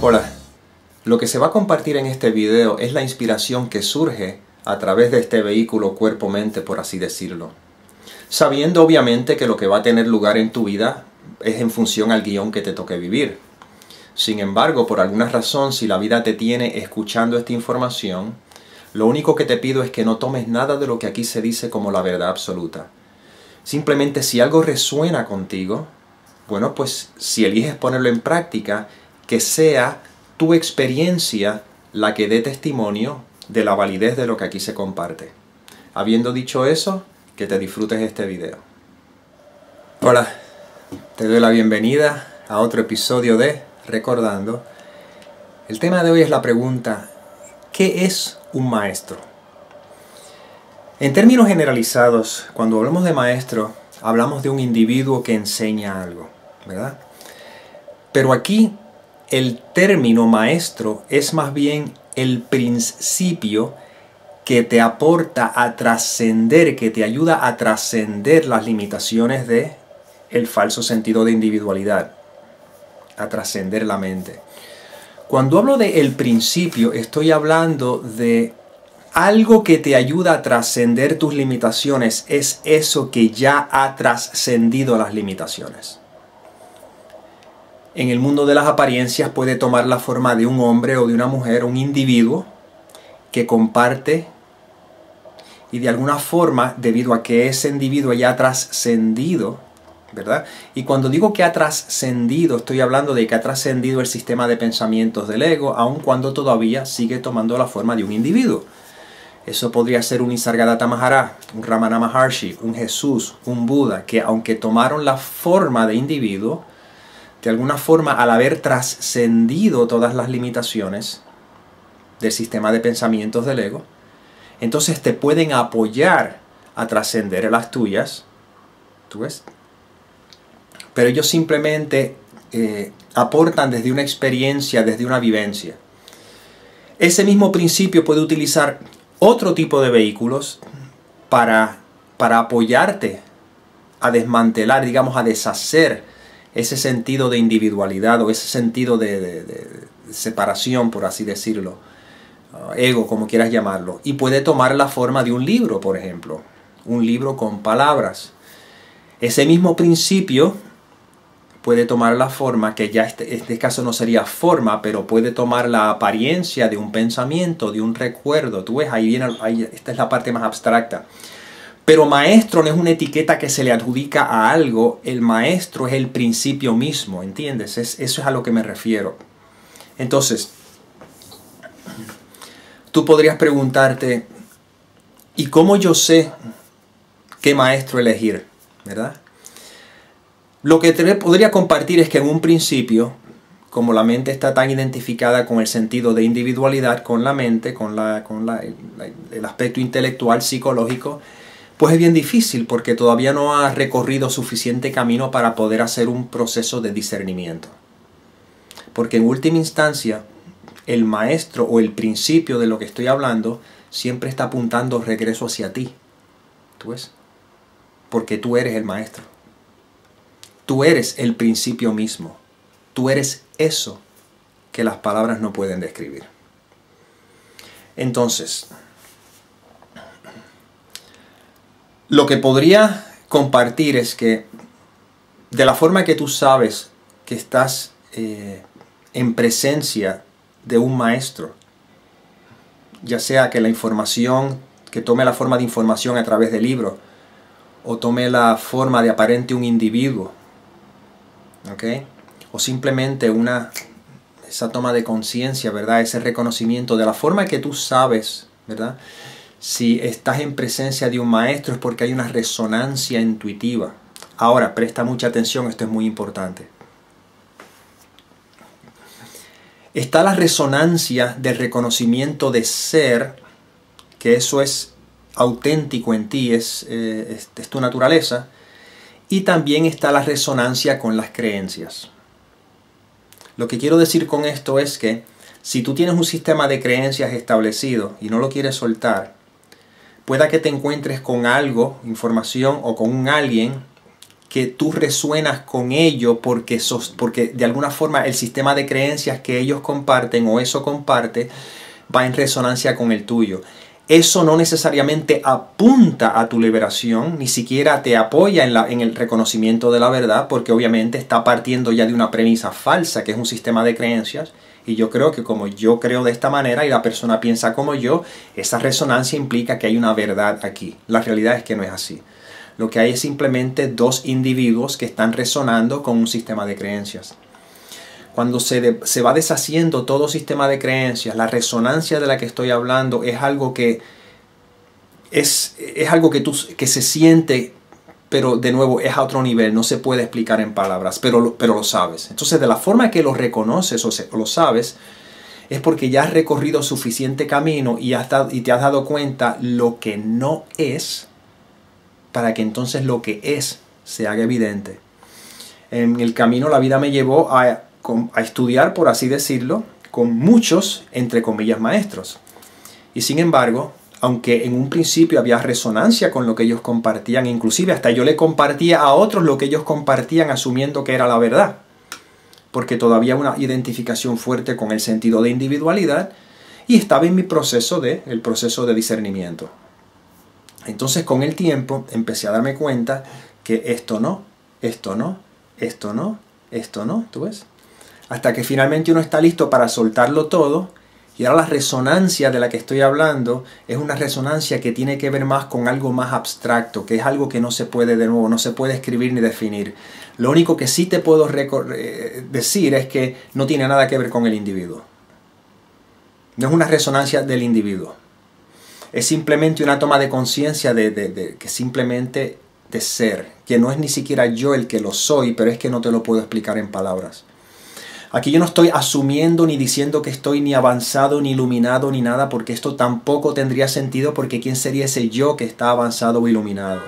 Hola, lo que se va a compartir en este video es la inspiración que surge a través de este vehículo cuerpo-mente, por así decirlo. Sabiendo obviamente que lo que va a tener lugar en tu vida es en función al guion que te toque vivir. Sin embargo, por alguna razón, si la vida te tiene escuchando esta información, lo único que te pido es que no tomes nada de lo que aquí se dice como la verdad absoluta. Simplemente si algo resuena contigo, bueno, pues si eliges ponerlo en práctica, que sea tu experiencia la que dé testimonio de la validez de lo que aquí se comparte. Habiendo dicho eso, que te disfrutes este video. Hola, te doy la bienvenida a otro episodio de Recordando. El tema de hoy es la pregunta, ¿qué es un maestro? En términos generalizados, cuando hablamos de maestro, hablamos de un individuo que enseña algo, ¿verdad? Pero aquí el término maestro es más bien el principio que te aporta a trascender, que te ayuda a trascender las limitaciones de el falso sentido de individualidad, a trascender la mente. Cuando hablo de el principio, estoy hablando de algo que te ayuda a trascender tus limitaciones, es eso que ya ha trascendido las limitaciones en el mundo de las apariencias puede tomar la forma de un hombre o de una mujer, un individuo que comparte y de alguna forma, debido a que ese individuo ya ha trascendido, ¿verdad? Y cuando digo que ha trascendido, estoy hablando de que ha trascendido el sistema de pensamientos del ego, aun cuando todavía sigue tomando la forma de un individuo. Eso podría ser un Nisargadatta Maharaj, un Ramana Maharshi, un Jesús, un Buda, que aunque tomaron la forma de individuo, de alguna forma, al haber trascendido todas las limitaciones del sistema de pensamientos del ego, entonces te pueden apoyar a trascender las tuyas, ¿tú ves? Pero ellos simplemente eh, aportan desde una experiencia, desde una vivencia. Ese mismo principio puede utilizar otro tipo de vehículos para, para apoyarte a desmantelar, digamos, a deshacer ese sentido de individualidad o ese sentido de, separación, por así decirlo, uh, ego, como quieras llamarlo, y puede tomar la forma de un libro, por ejemplo, un libro con palabras. Ese mismo principio puede tomar la forma, que ya este, este caso no sería forma, pero puede tomar la apariencia de un pensamiento, de un recuerdo. Tú ves, ahí viene, ahí, esta es la parte más abstracta. Pero maestro no es una etiqueta que se le adjudica a algo, el maestro es el principio mismo, ¿entiendes? eso es a lo que me refiero. Entonces, tú podrías preguntarte, ¿y cómo yo sé qué maestro elegir? ¿Verdad? Lo que te podría compartir es que en un principio, como la mente está tan identificada con el sentido de individualidad, con la mente, con, la, con el aspecto intelectual, psicológico, pues es bien difícil porque todavía no ha recorrido suficiente camino para poder hacer un proceso de discernimiento. Porque en última instancia, el maestro o el principio de lo que estoy hablando siempre está apuntando regreso hacia ti. ¿Tú ves? Porque tú eres el maestro. Tú eres el principio mismo. Tú eres eso que las palabras no pueden describir. Entonces, Lo que podría compartir es que de la forma que tú sabes que estás eh, en presencia de un maestro, ya sea que la información, que tome la forma de información a través del libro, o tome la forma de aparente un individuo, ¿ok? O simplemente una, esa toma de conciencia, ¿verdad? Ese reconocimiento de la forma que tú sabes, ¿verdad? Si estás en presencia de un maestro es porque hay una resonancia intuitiva. Ahora, presta mucha atención, esto es muy importante. Está la resonancia del reconocimiento de ser, que eso es auténtico en ti, es, eh, es tu naturaleza, y también está la resonancia con las creencias. Lo que quiero decir con esto es que si tú tienes un sistema de creencias establecido y no lo quieres soltar, pueda que te encuentres con algo, información o con un alguien que tú resuenas con ello porque, porque de alguna forma el sistema de creencias que ellos comparten o eso comparte va en resonancia con el tuyo. Eso no necesariamente apunta a tu liberación, ni siquiera te apoya en, la, en el reconocimiento de la verdad, porque obviamente está partiendo ya de una premisa falsa, que es un sistema de creencias. Y yo creo que como yo creo de esta manera y la persona piensa como yo, esa resonancia implica que hay una verdad aquí. La realidad es que no es así. Lo que hay es simplemente dos individuos que están resonando con un sistema de creencias. Cuando se, se va deshaciendo todo sistema de creencias, la resonancia de la que estoy hablando es algo que es, es algo que, tú, que se siente pero de nuevo es a otro nivel, no se puede explicar en palabras, pero, pero lo sabes. Entonces, de la forma que lo reconoces o, lo sabes, es porque ya has recorrido suficiente camino y, has y te has dado cuenta lo que no es para que entonces lo que es se haga evidente. En el camino la vida me llevó a, a estudiar, por así decirlo, con muchos, entre comillas, maestros. Y sin embargo, aunque en un principio había resonancia con lo que ellos compartían, inclusive hasta yo le compartía a otros lo que ellos compartían asumiendo que era la verdad, porque todavía una identificación fuerte con el sentido de individualidad y estaba en mi proceso de el proceso de discernimiento. Entonces con el tiempo empecé a darme cuenta que esto no, esto no, esto no, esto no, ¿tú ves? Hasta que finalmente uno está listo para soltarlo todo y ahora la resonancia de la que estoy hablando es una resonancia que tiene que ver más con algo más abstracto, que es algo que no se puede de nuevo, no se puede escribir ni definir. Lo único que sí te puedo eh, decir es que no tiene nada que ver con el individuo. No es una resonancia del individuo es simplemente una toma de conciencia de, que simplemente de ser, que no es ni siquiera yo el que lo soy, pero es que no te lo puedo explicar en palabras. Aquí yo no estoy asumiendo ni diciendo que estoy ni avanzado, ni iluminado, ni nada, porque esto tampoco tendría sentido, porque ¿quién sería ese yo que está avanzado o iluminado?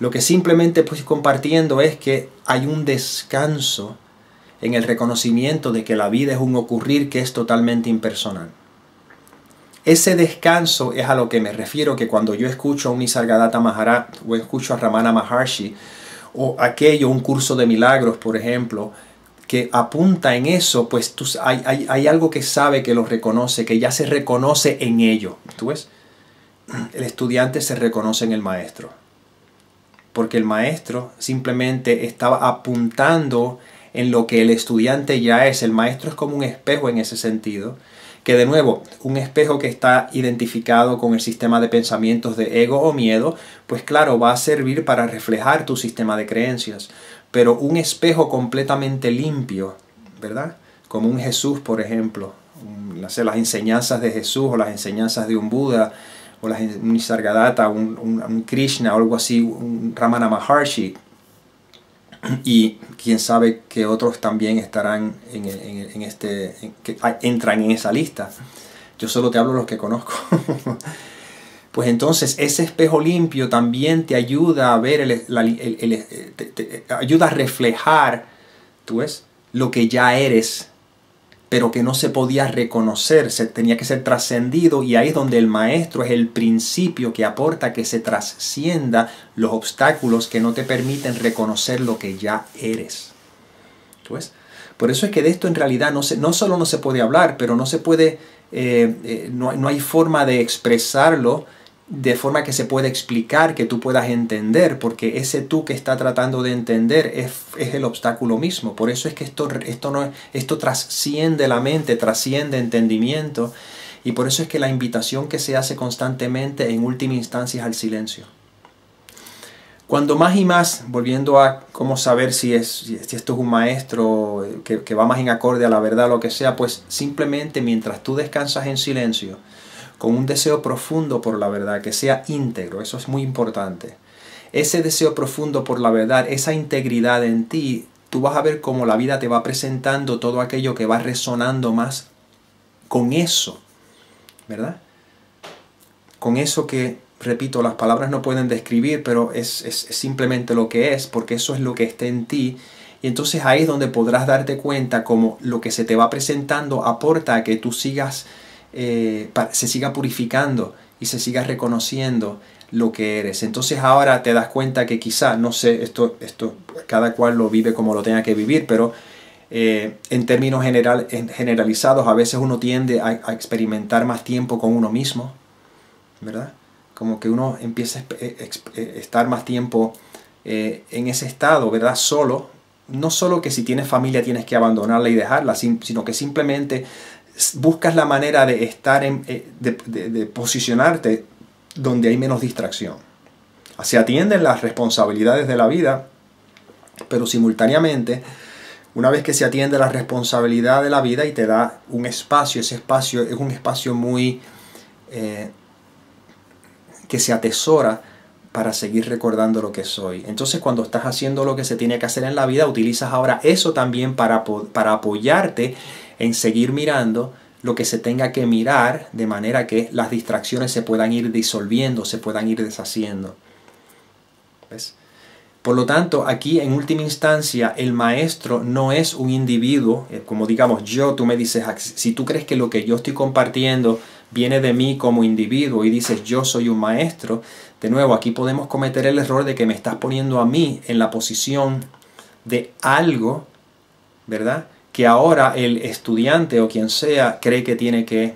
Lo que simplemente estoy compartiendo es que hay un descanso en el reconocimiento de que la vida es un ocurrir que es totalmente impersonal. Ese descanso es a lo que me refiero que cuando yo escucho a un Nisargadatta Maharaj o escucho a Ramana Maharshi o aquello, un curso de milagros, por ejemplo, que apunta en eso, pues tú, hay, hay, algo que sabe, que lo reconoce, que ya se reconoce en ello. ¿Tú ves? El estudiante se reconoce en el maestro. Porque el maestro simplemente estaba apuntando en lo que el estudiante ya es. El maestro es como un espejo en ese sentido que de nuevo, un espejo que está identificado con el sistema de pensamientos de ego o miedo, pues claro, va a servir para reflejar tu sistema de creencias. Pero un espejo completamente limpio, ¿verdad? Como un Jesús, por ejemplo, las enseñanzas de Jesús o las enseñanzas de un Buda o las, un Nisargadatta, un, un Krishna o algo así, un Ramana Maharshi, y quién sabe que otros también estarán en, este, que entran en esa lista. Yo solo te hablo de los que conozco. pues entonces ese espejo limpio también te ayuda a ver, el, ayuda a reflejar, tú ves, lo que ya eres pero que no se podía reconocer, se tenía que ser trascendido y ahí es donde el maestro es el principio que aporta que se trascienda los obstáculos que no te permiten reconocer lo que ya eres. Por eso es que de esto en realidad no, se, no solo no se puede hablar, pero no se puede, eh, eh, no, no hay forma de expresarlo de forma que se pueda explicar, que tú puedas entender, porque ese tú que está tratando de entender es, el obstáculo mismo. Por eso es que esto, esto, no, esto trasciende la mente, trasciende entendimiento, y por eso es que la invitación que se hace constantemente en última instancia es al silencio. Cuando más y más, volviendo a cómo saber si, es, si esto es un maestro que, que va más en acorde a la verdad lo que sea, pues simplemente mientras tú descansas en silencio, con un deseo profundo por la verdad, que sea íntegro, eso es muy importante. Ese deseo profundo por la verdad, esa integridad en ti, tú vas a ver cómo la vida te va presentando todo aquello que va resonando más con eso, ¿verdad? Con eso que, repito, las palabras no pueden describir, pero es, es, simplemente lo que es, porque eso es lo que está en ti. Y entonces ahí es donde podrás darte cuenta cómo lo que se te va presentando aporta a que tú sigas eh, se siga purificando y se siga reconociendo lo que eres. Entonces ahora te das cuenta que quizá, no sé, esto, esto cada cual lo vive como lo tenga que vivir, pero eh, en términos general, en generalizados, a veces uno tiende a, experimentar más tiempo con uno mismo, ¿verdad? Como que uno empieza a eh, estar más tiempo en ese estado, ¿verdad? Solo. No solo que si tienes familia tienes que abandonarla y dejarla, sino que simplemente buscas la manera de estar en, de posicionarte donde hay menos distracción. Se atienden las responsabilidades de la vida, pero simultáneamente, una vez que se atiende la responsabilidad de la vida y te da un espacio, ese espacio es un espacio muy eh, que se atesora para seguir recordando lo que soy. Entonces cuando estás haciendo lo que se tiene que hacer en la vida, utilizas ahora eso también para, para apoyarte en seguir mirando lo que se tenga que mirar de manera que las distracciones se puedan ir disolviendo, se puedan ir deshaciendo. Por lo tanto, aquí en última instancia, el maestro no es un individuo, eh, como digamos yo, tú me dices, ah, si tú crees que lo que yo estoy compartiendo viene de mí como individuo y dices yo soy un maestro, de nuevo, aquí podemos cometer el error de que me estás poniendo a mí en la posición de algo, ¿verdad? Que ahora el estudiante o quien sea cree que tiene que,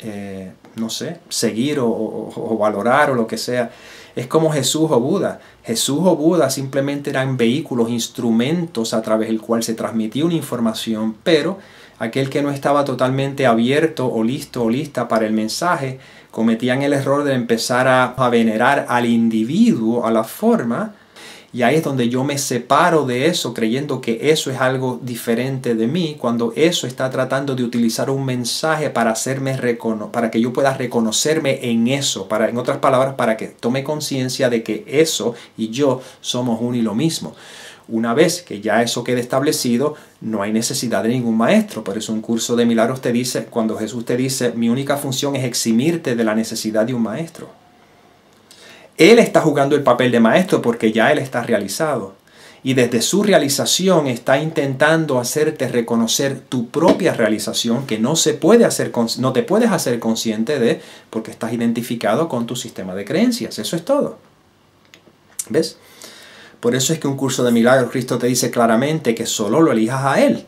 eh, no sé, seguir o, valorar o lo que sea. Es como Jesús o Buda. Jesús o Buda simplemente eran vehículos, instrumentos a través del cual se transmitía una información, pero aquel que no estaba totalmente abierto o listo o lista para el mensaje, cometían el error de empezar a venerar al individuo, a la forma, y ahí es donde yo me separo de eso, creyendo que eso es algo diferente de mí, cuando eso está tratando de utilizar un mensaje para hacerme para que yo pueda reconocerme en eso, para, en otras palabras, para que tome conciencia de que eso y yo somos uno y lo mismo. Una vez que ya eso quede establecido, no hay necesidad de ningún maestro. Por eso un curso de milagros te dice, cuando Jesús te dice, mi única función es eximirte de la necesidad de un maestro. Él está jugando el papel de maestro porque ya Él está realizado. Y desde su realización está intentando hacerte reconocer tu propia realización que no, se puede hacer, no te puedes hacer consciente de porque estás identificado con tu sistema de creencias. Eso es todo. ¿Ves? Por eso es que un curso de milagros Cristo te dice claramente que solo lo elijas a Él.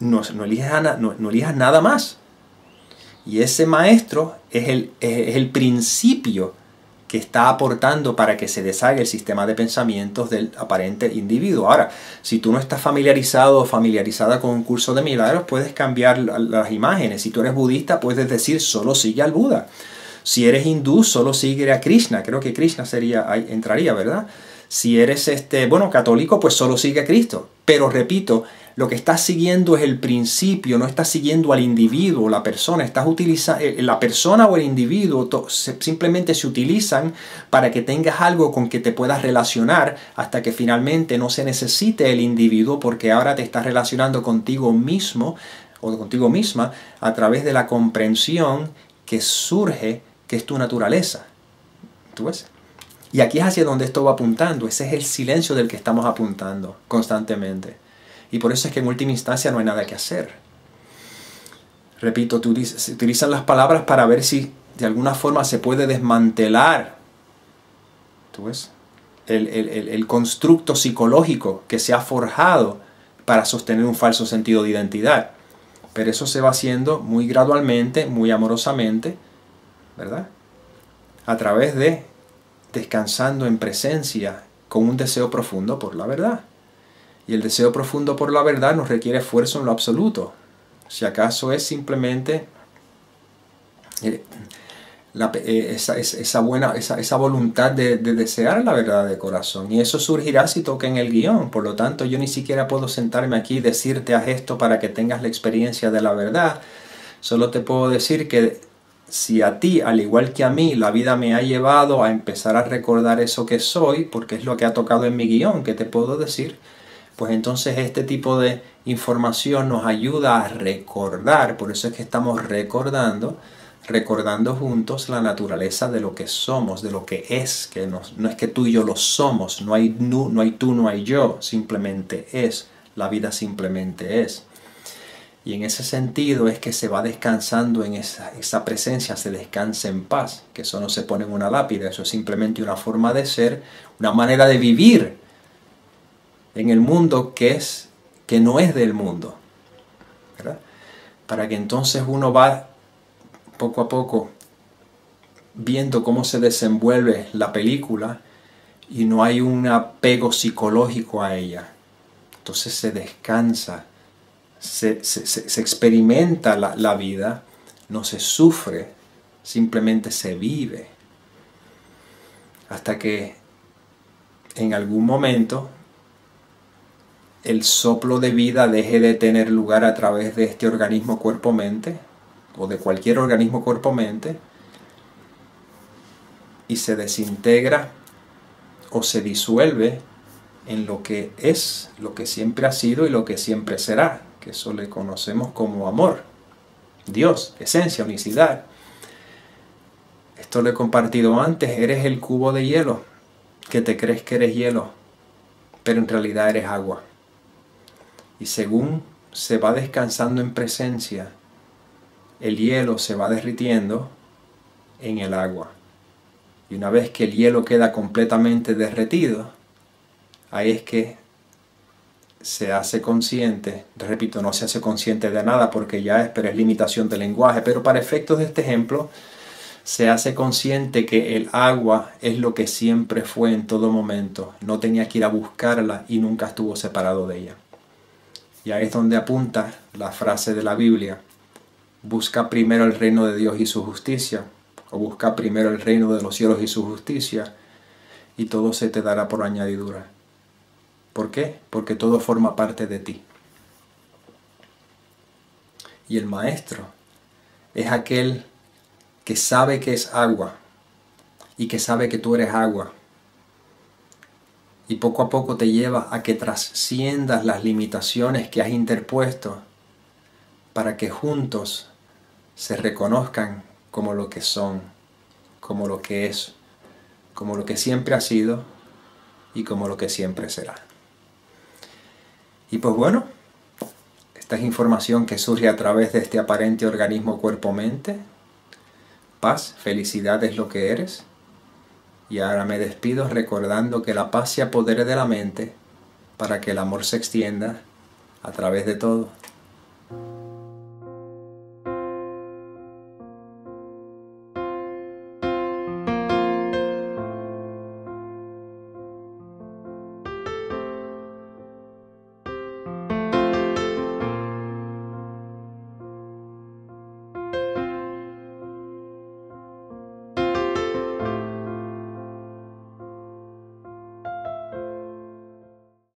No, no, elijas, no, no elijas nada más. Y ese maestro es el, es el principio que está aportando para que se deshaga el sistema de pensamientos del aparente individuo. Ahora, si tú no estás familiarizado o familiarizada con un curso de milagros, puedes cambiar las imágenes. Si tú eres budista, puedes decir solo sigue al Buda. Si eres hindú, solo sigue a Krishna. Creo que Krishna sería, entraría, ¿verdad? Si eres este, bueno, católico, pues solo sigue a Cristo. Pero repito, lo que estás siguiendo es el principio, no estás siguiendo al individuo, la persona. Estás utilizando, eh, la persona o el individuo simplemente se utilizan para que tengas algo con que te puedas relacionar hasta que finalmente no se necesite el individuo porque ahora te estás relacionando contigo mismo o contigo misma a través de la comprensión que surge, que es tu naturaleza. ¿Tú ves? Y aquí es hacia donde esto va apuntando. Ese es el silencio del que estamos apuntando constantemente. Y por eso es que en última instancia no hay nada que hacer. Repito, se utilizan las palabras para ver si de alguna forma se puede desmantelar ¿tú ves? El, el constructo psicológico que se ha forjado para sostener un falso sentido de identidad. Pero eso se va haciendo muy gradualmente, muy amorosamente, ¿verdad? A través de descansando en presencia con un deseo profundo por la verdad. Y el deseo profundo por la verdad no requiere esfuerzo en lo absoluto. Si acaso es simplemente eh, eh, esa, buena, esa, voluntad de, desear la verdad de corazón. Y eso surgirá si toca en el guion. Por lo tanto, yo ni siquiera puedo sentarme aquí y decirte a esto para que tengas la experiencia de la verdad. Solo te puedo decir que si a ti, al igual que a mí, la vida me ha llevado a empezar a recordar eso que soy, porque es lo que ha tocado en mi guion, que te puedo decir, pues entonces este tipo de información nos ayuda a recordar, por eso es que estamos recordando, recordando juntos la naturaleza de lo que somos, de lo que es, que no, es que tú y yo lo somos, no hay, no, no hay tú, no hay yo, simplemente es, la vida simplemente es. Y en ese sentido es que se va descansando en esa, esa presencia, se descansa en paz, que eso no se pone en una lápida, eso es simplemente una forma de ser, una manera de vivir en el mundo que, es, que no es del mundo. Para que entonces uno va poco a poco viendo cómo se desenvuelve la película y no hay un apego psicológico a ella. Entonces se descansa, se, experimenta la, la vida, no se sufre, simplemente se vive. Hasta que en algún momento el soplo de vida deje de tener lugar a través de este organismo cuerpo-mente o de cualquier organismo cuerpo-mente y se desintegra o se disuelve en lo que es, lo que siempre ha sido y lo que siempre será, que eso le conocemos como amor, Dios, esencia, unicidad. Esto lo he compartido antes, eres el cubo de hielo, que te crees que eres hielo, pero en realidad eres agua. Y según se va descansando en presencia, el hielo se va derritiendo en el agua. Y una vez que el hielo queda completamente derretido, ahí es que se hace consciente, repito, no se hace consciente de nada porque ya es, pero es limitación del lenguaje, pero para efectos de este ejemplo, se hace consciente que el agua es lo que siempre fue en todo momento, no tenía que ir a buscarla y nunca estuvo separado de ella. Y ahí es donde apunta la frase de la Biblia, busca primero el reino de Dios y su justicia, o busca primero el reino de los cielos y su justicia, y todo se te dará por añadidura. ¿Por qué? Porque todo forma parte de ti. Y el maestro es aquel que sabe que es agua y que sabe que tú eres agua. Y poco a poco te lleva a que trasciendas las limitaciones que has interpuesto para que juntos se reconozcan como lo que son, como lo que es, como lo que siempre ha sido y como lo que siempre será. Y pues bueno, esta es información que surge a través de este aparente organismo cuerpo-mente. Paz, felicidad es lo que eres. Y ahora me despido recordando que la paz se apodere de la mente para que el amor se extienda a través de todo.